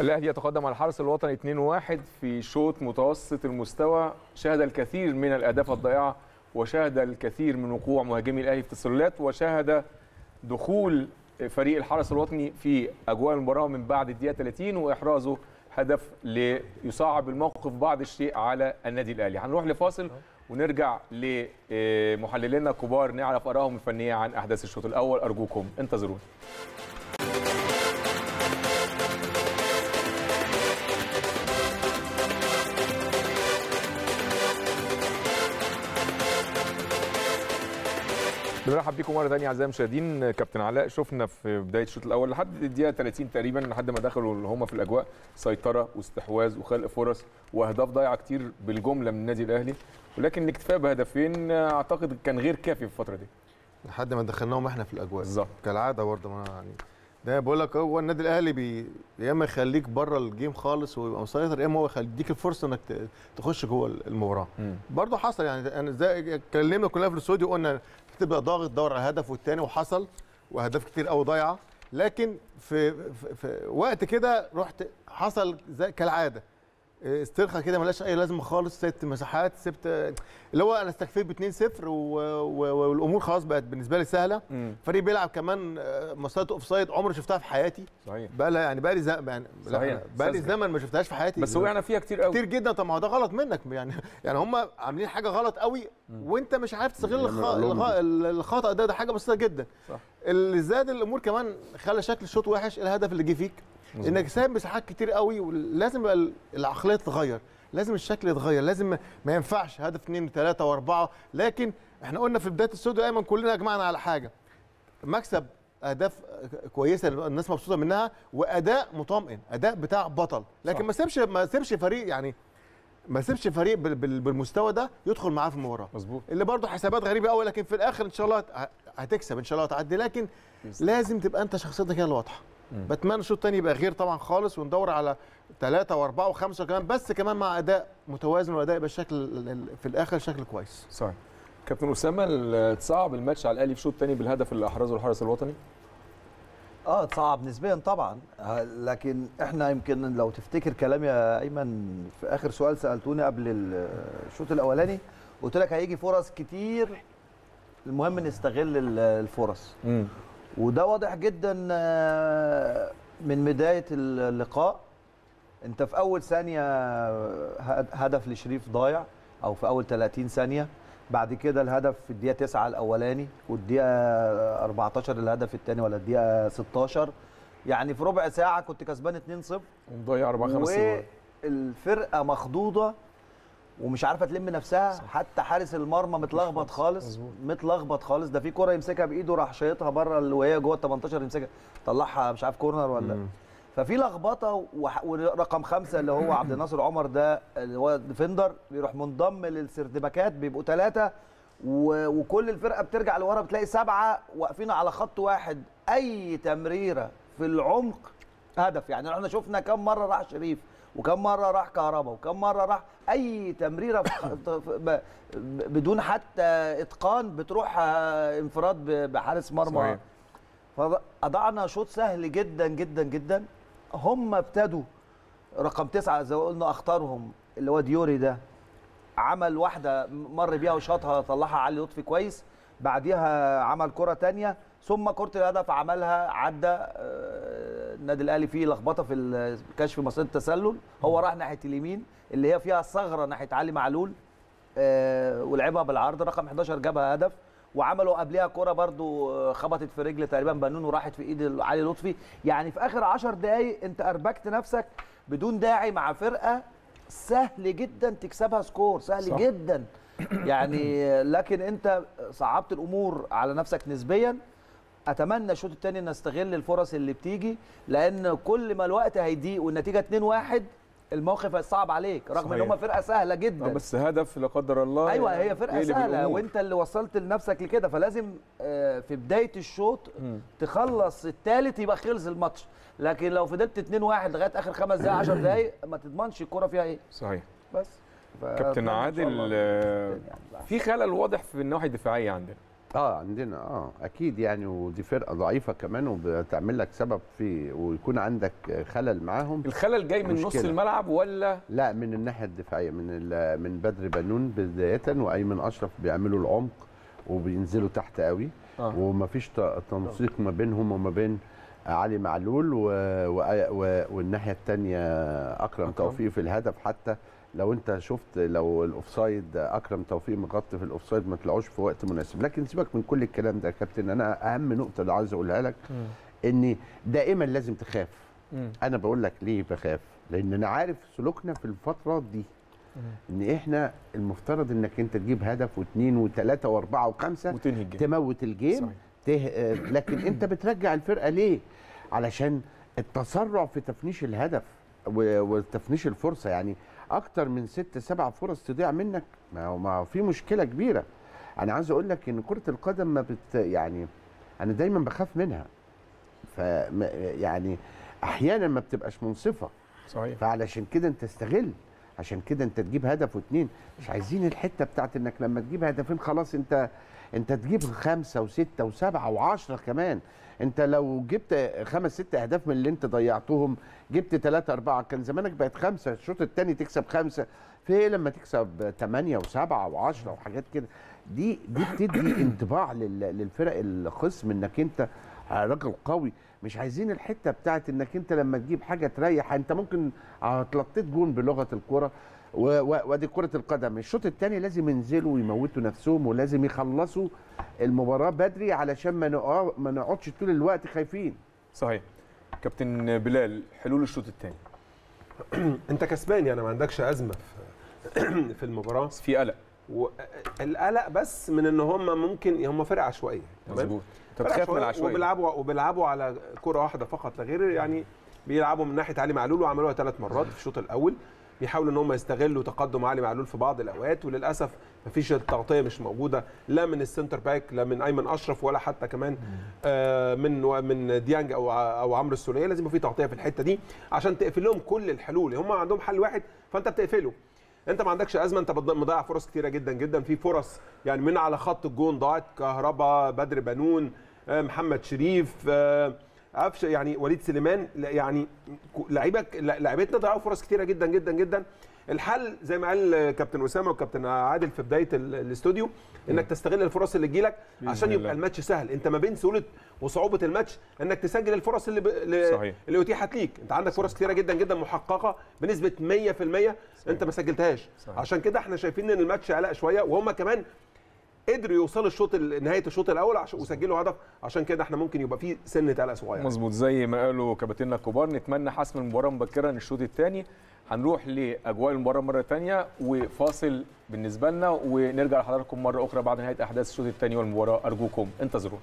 الأهلي يتقدم على الحرس الوطني 2-1 في شوط متوسط المستوى. شهد الكثير من الأهداف الضائعة وشهد الكثير من وقوع مهاجمي الأهلي في التسللات وشهد دخول فريق الحرس الوطني في أجواء المباراة من بعد الدقيقة 30 وإحرازه هدف ليصعب الموقف بعض الشيء على النادي الأهلي. هنروح لفاصل ونرجع لمحللينا الكبار نعرف آرائهم الفنية عن أحداث الشوط الأول. أرجوكم انتظرونا. بنرحب بيكم مرة ثانية أعزائي المشاهدين. كابتن علاء شفنا في بداية الشوط الأول لحد الدقيقة 30 تقريبا لحد ما دخلوا اللي هم في الأجواء سيطرة واستحواذ وخلق فرص وأهداف ضايعة كتير بالجملة من النادي الأهلي. ولكن الاكتفاء بهدفين أعتقد كان غير كافي في الفترة دي. لحد ما دخلناهم إحنا في الأجواء. بالظبط. كالعادة برضه ما يعني. ده بقول لك هو النادي الأهلي بي يا إما يخليك بره ال game خالص ويبقى مسيطر يا إما هو يديك الفرصة إنك تخش جوه المباراة. برضه حصل يعني أنا زي اتكلمنا كلنا في الاستوديو قلنا تبقى ضاغط دور على الهدف والتاني وحصل واهداف كتير قوي ضايعة. لكن في, في, في وقت كده رحت حصل زي كالعادة. استرخاء كده ملهاش أي لازمة خالص سبت مساحات سبت اللي هو أنا استكفيت ب 2-0 و- و- والأمور خلاص بقت بالنسبة لي سهلة. فريق بيلعب كمان آه، مسارات offside عمري شفتها في حياتي صحيح بقى لها يعني بقى لي زمن يعني. بقى لي. زمن ما شفتهاش في حياتي بس وقعنا فيها كتير قوي كتير جدا طب ما هو ده غلط منك يعني يعني هم عاملين حاجة غلط قوي وانت مش عارف تستغل. الخطأ ده ده حاجة بسيطة جدا صح. اللي زاد الأمور كمان خلى شكل الشوط وحش الهدف اللي جه فيك. انك سايب مساحات كتير قوي ولازم العقلية تتغير لازم الشكل يتغير لازم ما- ينفعش هدف اثنين وثلاثه واربعة لكن إحنا قلنا في بداية الاستوديو دايما كلنا اجمعنا على حاجة مكسب أهداف كويسة الناس مبسوطة منها وأداء مطمئن أداء بتاع بطل لكن صح. ما سيبش ما سيبش فريق يعني ما سيبش فريق بال- بال- بالمستوى ده يدخل معاه في المباراة مظبوط اللي برضه حسابات غريبة قوي لكن في الآخر إن شاء الله هت- هتكسب إن شاء الله هتعدي لكن لازم تبقى أنت شخصيتك هي الواضحه. بتمنى الشوط الثاني يبقى غير طبعا خالص وندور على ثلاثة وأربعة وخمسة كمان بس كمان مع أداء متوازن وأداء يبقى الشكل ال- ال- في الآخر شكل كويس. صحيح. كابتن ال- تصعب الماتش على الأهلي في الشوط الثاني بالهدف اللي احرزه الحرس الوطني؟ آه صعب نسبيا طبعا. آه، لكن إحنا يمكن لو تفتكر كلامي يا أيمن في آخر سؤال سألتوني قبل ال- الشوط الأولاني قلت لك هيجي فرص كتير المهم نستغل ال- الفرص. امم وده واضح جدا آه، من بداية اللقاء. انت في أول ثانية هد- هدف لشريف ضايع أو في أول 30 ثانية. بعد كده الهدف في الدقيقة 9 الأولاني والدقيقة 14 الهدف الثاني ولا الدقيقة 16 يعني في ربع ساعة كنت كسبان 2-0 ومضيع أربع خمس تانيين والفرقة مخضوضة. ومش عارفة تلم نفسها صح. حتى حارس المرمى متلخبط خالص. متلخبط خالص. ده في كرة يمسكها بإيده راح شايطها بره وهي جوه ال 18 يمسكها. طلعها مش عارف corner ولا مم. ففي لخبطة وح- ورقم خمسة اللي هو عبد الناصر عمر ده اللي هو defender بيروح منضم للسنترباكات بيبقوا ثلاثة وكل الفرقة بترجع لورا بتلاقي سبعة واقفين على خط واحد. أي تمريرة في العمق هدف. يعني إحنا شفنا كم مرة راح شريف. وكم مرة راح كهربا وكم مرة راح أي تمريرة بدون حتى إتقان بتروح آه، انفراد بحارس مرمى. صحيح. فأضعنا شوط سهل جدا جدا جدا. هم ابتدوا رقم تسعة زي ما قلنا اختارهم اللي هو ديوري ده. عمل واحدة مر بيها وشاطها طلعها علي لطفي كويس. بعديها عمل كرة تانية ثم كرة الهدف عملها عدى آه، النادي الأهلي فيه لخبطة في كشف مسار التسلل. هو راح ناحية اليمين اللي هي فيها ثغرة ناحية علي معلول آه، ولعبها بالعرض. رقم 11 جابها هدف. وعملوا قبلها كرة برضو آه، خبطت في رجل تقريبا بنون وراحت في ايد علي لطفي. يعني في آخر 10 دقايق انت أربكت نفسك بدون داعي مع فرقة سهل جدا تكسبها سكور سهل صح. صح. جدا. يعني لكن انت صعبت الأمور على نفسك نسبيا. أتمنى الشوط الثاني نستغل الفرص اللي بتيجي لأن كل ما الوقت هيضيق والنتيجة 2-1 الموقف هيصعب عليك رغم إن صحيح. هم فرقة سهلة آه، جدا بس هدف لا قدر الله أيوه هي فرقة سهلة. وأنت اللي وصلت لنفسك لكده فلازم آه، في بداية الشوط. تخلص الثالث يبقى خلص الماتش لكن لو فضلت 2 1 لغاية آخر خمس دقائق 10 دقائق ما تضمنش الكورة فيها إيه صحيح بس كابتن عادل آه، يعني. في خلل واضح في الناحيه الدفاعية عندنا آه عندنا آه أكيد يعني ودي فرقة ضعيفة كمان وبتعمل لك سبب في ويكون عندك خلل معاهم الخلل جاي من نص. الملعب ولا لا من الناحية الدفاعية من من بدر بنون بدايه وأيمن أشرف بيعملوا العمق وبينزلوا تحت قوي آه. ومفيش تنسيق ما بينهم وما بين علي معلول و... و... و... والناحية الثانية أكرم. أكرم توفيق في الهدف حتى لو انت شفت لو ال offside اكرم توفيق مغطي في ال offside ما طلعوش في وقت مناسب. لكن سيبك من كل الكلام ده يا كابتن أنا اهم نقطة اللي عايز اقولها لك ان دائما لازم تخاف. مم. أنا بقول لك ليه بخاف؟ لأن أنا عارف سلوكنا في الفترة دي. ان إحنا المفترض انك انت تجيب هدف واثنين وثلاثه واربعة وخمسة وتنهي ال game. تموت ال game. صحيح. ته... لكن انت بترجع الفرقة ليه؟ علشان التسرع في تفنيش الهدف وتفنيش الفرصة. يعني أكتر من ست سبع فرص تضيع منك. ما هو ما في مشكلة كبيرة. أنا عايز أقول لك إن كرة القدم ما بت يعني أنا دايما بخاف منها. ف يعني أحيانا ما بتبقاش منصفة. صحيح. فعلشان كده أنت استغل. عشان كده أنت تجيب هدف واثنين مش عايزين الحتة بتاعت إنك لما تجيب هدفين خلاص انت أنت تجيب خمسة وستة وسبعة وعشرة كمان. انت لو جبت خمس ست اهداف من اللي انت ضيعتهم جبت ثلاثة أربعة كان زمانك بقت خمسة الشوط الثاني تكسب خمسة في إيه لما تكسب ثمانيه وسبعة وعشرة وحاجات كده؟ دي دي بتدي انطباع لل- للفرق الخصم انك انت راجل قوي. مش عايزين الحتة بتاعت انك انت لما تجيب حاجة تريح انت ممكن اتلطيت جون بلغة و- وادي كرة القدم. الشوط الثاني لازم ينزلوا ويموتوا نفسهم ولازم يخلصوا المباراة بدري علشان ما ما نقعدش طول الوقت خايفين. صحيح. كابتن بلال حلول الشوط الثاني انت كسبان يعني ما عندكش أزمة في في المباراة. بس في قلق. والقلق بس من إن هم ممكن هم فرقة عشوائية مظبوط. انت بتخاف من عشوائية العشوائية. وبيلعبوا وبيلعبوا على كرة واحدة فقط لا غير يعني بيلعبوا من ناحية علي معلول وعملوها ثلاث مرات في الشوط الأول. بيحاولوا إن هم يستغلوا تقدم علي معلول في بعض الأوقات وللأسف مفيش التغطيه مش موجودة لا من ال center back لا من أيمن أشرف ولا حتى كمان آه من من ديانج أو أو عمرو السولية. لازم في تغطية في الحتة دي عشان تقفل لهم كل الحلول. هم عندهم حل واحد فأنت بتقفله. أنت ما عندكش أزمة أنت مضيع فرص كتيرة جدا جدا. في فرص يعني من على خط الجون ضاعت كهربا بدر بنون آه، محمد شريف آه، قفش يعني وليد سليمان يعني لا- لعيبتنا ضيعوا فرص كتيرة جدا جدا جدا. الحل زي ما قال كابتن أسامة وكابتن عادل في بداية ال- الاستوديو إنك تستغل الفرص اللي تجيلك عشان يبقى. الماتش سهل. أنت ما بين سهوله وصعوبة الماتش إنك تسجل الفرص اللي ب... اللي, صحيح. اللي أتيحت ليك. أنت عندك فرص كتيرة جدا جدا محققة بنسبة 100% أنت ما سجلتهاش. صحيح. عشان كده إحنا شايفين إن الماتش قلق شوية وهم كمان قدروا يوصلوا الشوط ال- نهاية الشوط الأول عشان وسجلوا هدف. عشان كده إحنا ممكن يبقى في سنة قلق صغيره مظبوط. زي ما قالوا كباتننا الكبار نتمنى حسم المباراة مبكرا الشوط الثاني. هنروح لأجواء المباراة مرة ثانية وفاصل بالنسبة لنا ونرجع لحضراتكم مرة أخرى بعد نهاية أحداث الشوط الثاني والمباراة. أرجوكم انتظرونا.